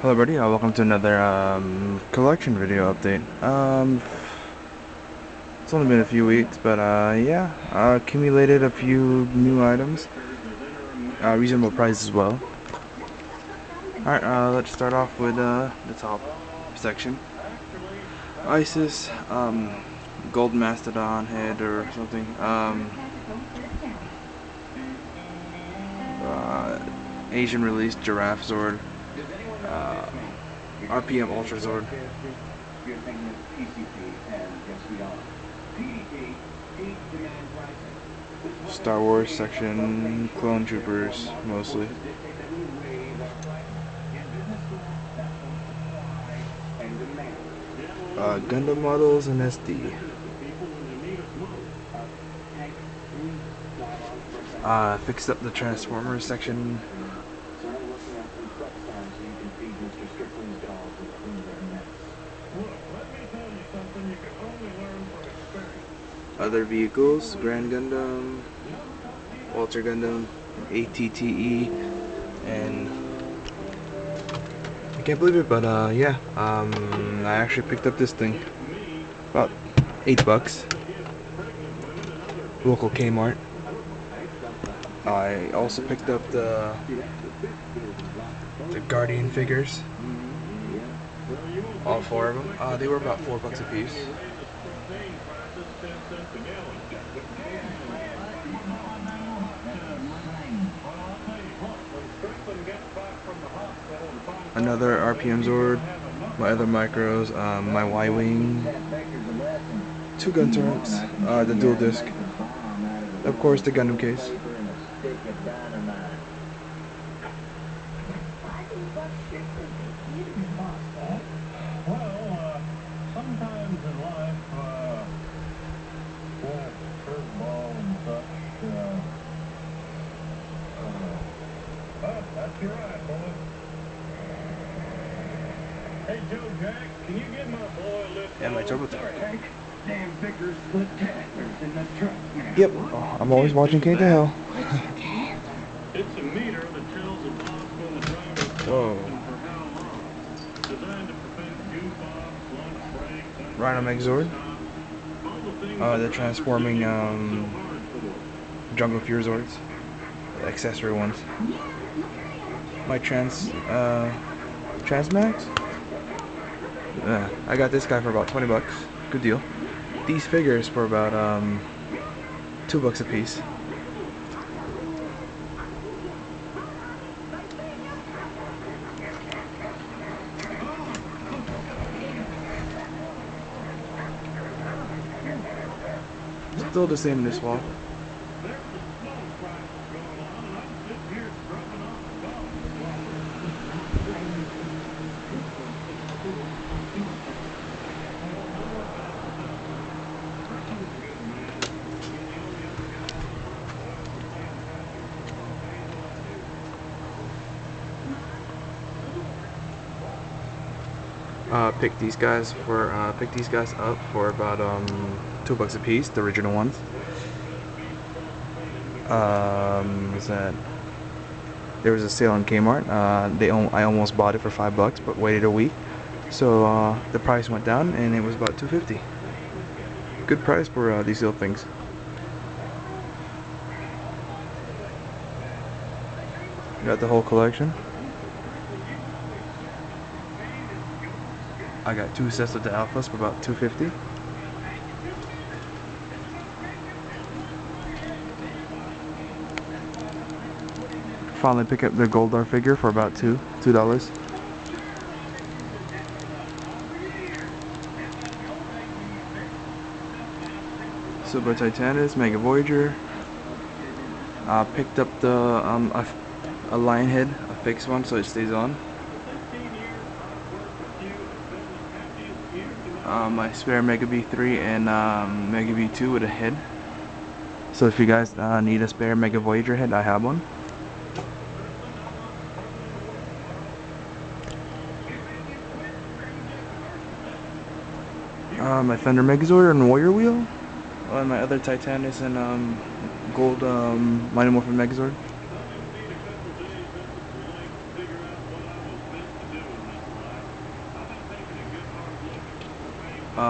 Hello everybody, uh, welcome to another um, collection video update. Um, it's only been a few weeks, but uh, yeah, uh, accumulated a few new items. Uh, reasonable price as well. Alright, uh, let's start off with uh, the top section. Isis, um, gold mastodon head or something. Um, Asian release giraffe sword uh, RPM Ultra Zord. Star Wars section, clone troopers mostly. Uh, Gundam models and SD. Uh, fixed up the Transformers section Other vehicles, Grand Gundam, Walter Gundam, ATTE, and I can't believe it, but uh, yeah, um, I actually picked up this thing, about eight bucks, local Kmart. I also picked up the the Guardian figures, all four of them. Uh, they were about four bucks a piece. Another RPM Zord, my other micros, um, my Y-Wing, two gun turrets, uh, the dual disc, of course the Gundam case. That's your right, boy. Hey, Joe Jack, can you get my boy a lift? Yeah, my turbo tank. Damn Vickers split testers in the truck now. Yep, oh, I'm always watching K to Hell. It's a meter that tells the boss when the driver's Whoa. and for how long. Designed to prevent goof-offs, lunch breaks, Rhino Megazord, all the uh, that the transforming um. Jungle Fury Zords, the accessory ones. My Trans, uh, Transmax? Uh, I got this guy for about 20 bucks. Good deal. These figures for about, um, 2 bucks a piece. Still the same in this wall. Uh, pick these guys for uh, pick these guys up for about um, two bucks a piece, the original ones. Um, was that? There was a sale on Kmart. Uh, they I almost bought it for five bucks, but waited a week, so uh, the price went down and it was about two fifty. Good price for uh, these little things. Got the whole collection. I got two sets of the alphas for about 250. Finally pick up the Goldar figure for about two, two dollars. Super Titanus, Mega Voyager. Uh, picked up the um, a, a lion head, a fixed one, so it stays on. Um, my spare Mega V3 and um, Mega V2 with a head. So if you guys uh, need a spare Mega Voyager head, I have one. Uh, my Thunder Megazord and Warrior Wheel. and my other Titanus and um, gold um, Mighty Megazord.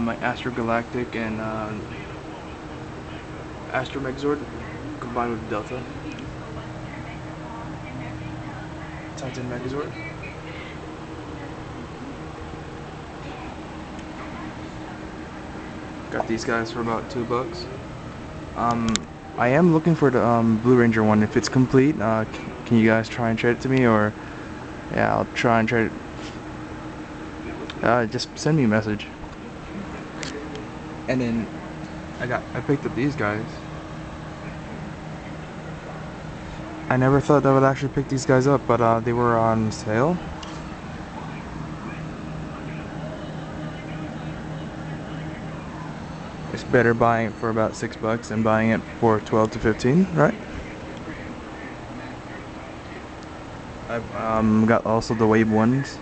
My Astro Galactic and uh, Astro Megazord combined with Delta. Titan Megazord. Got these guys for about two bucks. Um, I am looking for the um, Blue Ranger one. If it's complete, uh, can you guys try and trade it to me, or yeah, I'll try and trade it. Uh, just send me a message. And then I got I picked up these guys. I never thought I would actually pick these guys up, but uh, they were on sale. It's better buying it for about six bucks than buying it for 12 to 15, right? I've um, got also the wave ones.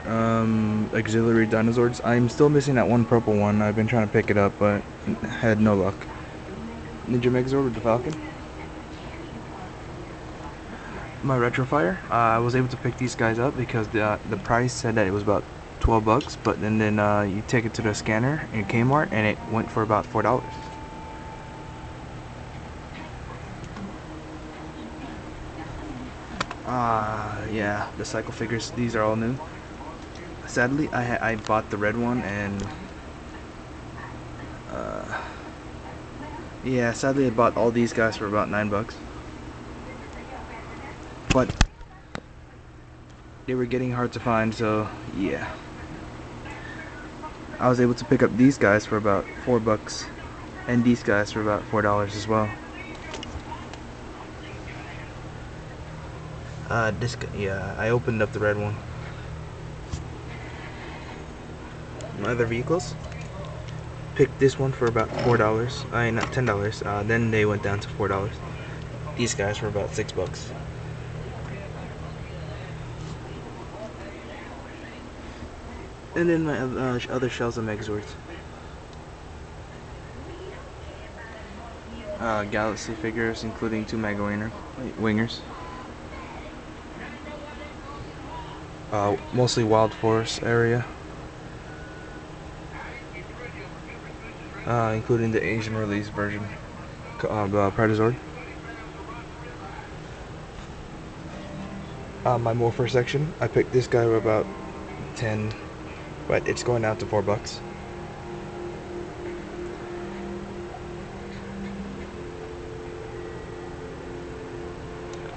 Um, auxiliary dinosaurs. I'm still missing that one purple one. I've been trying to pick it up, but had no luck. Ninja Megazord with the Falcon. My Retrofire. Uh, I was able to pick these guys up because the uh, the price said that it was about 12 bucks, but then then uh, you take it to the scanner in Kmart and it went for about four dollars. Ah, yeah, the cycle figures. These are all new. Sadly, I I bought the red one and uh, yeah, sadly I bought all these guys for about nine bucks. But they were getting hard to find, so yeah. I was able to pick up these guys for about four bucks, and these guys for about four dollars as well. Uh, this yeah, I opened up the red one. Other vehicles. Picked this one for about four dollars. I mean, not ten dollars. Uh, then they went down to four dollars. These guys were about six bucks. And then my uh, other shells of Megazords. Uh, Galaxy figures, including two Mega Winger, Wingers. Uh, mostly Wild Force area. Uh, including the Asian release version of uh, Predazord. Uh, my Morpher section, I picked this guy for about 10 but it's going out to four bucks.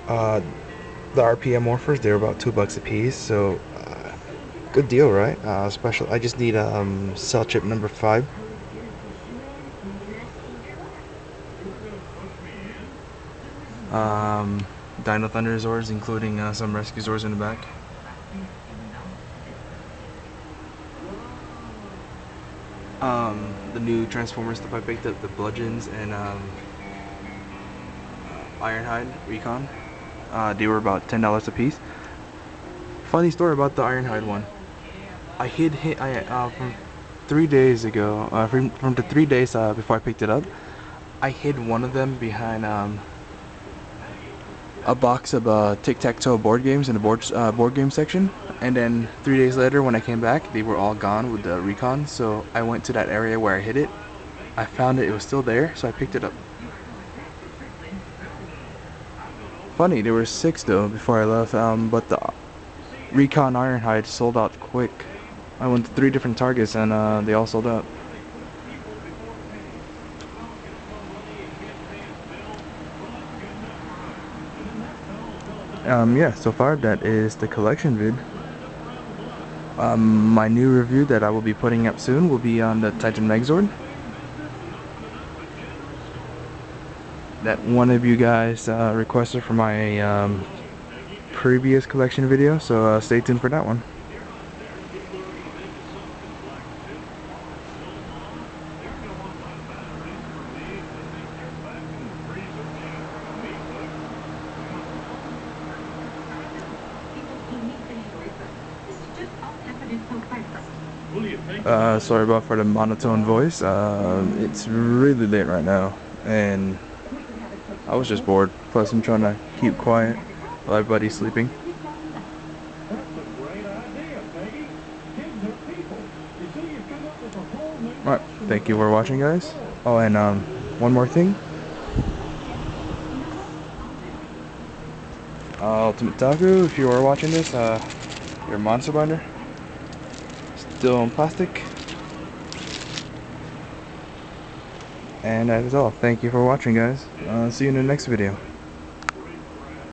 Uh, the RPM morphers, they're about two bucks a piece, so uh, good deal, right? Uh, special. I just need um, cell chip number five. Um, Dino Thunder Zords, including uh, some Rescue Zords in the back. um, the new Transformers stuff I picked up, the Bludgeons and um, Ironhide Recon. Uh, they were about ten dollars a piece. Funny story about the Ironhide one. I hid hit I uh, from three days ago. Uh, from from the three days uh, before I picked it up, I hid one of them behind um, a box of uh, tic-tac-toe board games in the board uh, board game section. And then three days later when I came back they were all gone with the recon. So I went to that area where I hid it. I found it it was still there so I picked it up. Funny there were six though before I left um, but the recon ironhide sold out quick. I went to three different targets and uh, they all sold out um, yeah, so far that is the collection vid. Um, my new review that I will be putting up soon will be on the Titan Megazord. That one of you guys uh, requested for my um, previous collection video, so uh, stay tuned for that one. Uh, sorry about for the monotone voice. Uh, it's really late right now, and I was just bored. Plus, I'm trying to keep quiet while everybody's sleeping. Alright, thank you for watching, guys. Oh, and um, one more thing. Uh, Ultimate Taku, if you are watching this, uh, your monster binder still in plastic. And that is all. Thank you for watching, guys. Uh, see you in the next video.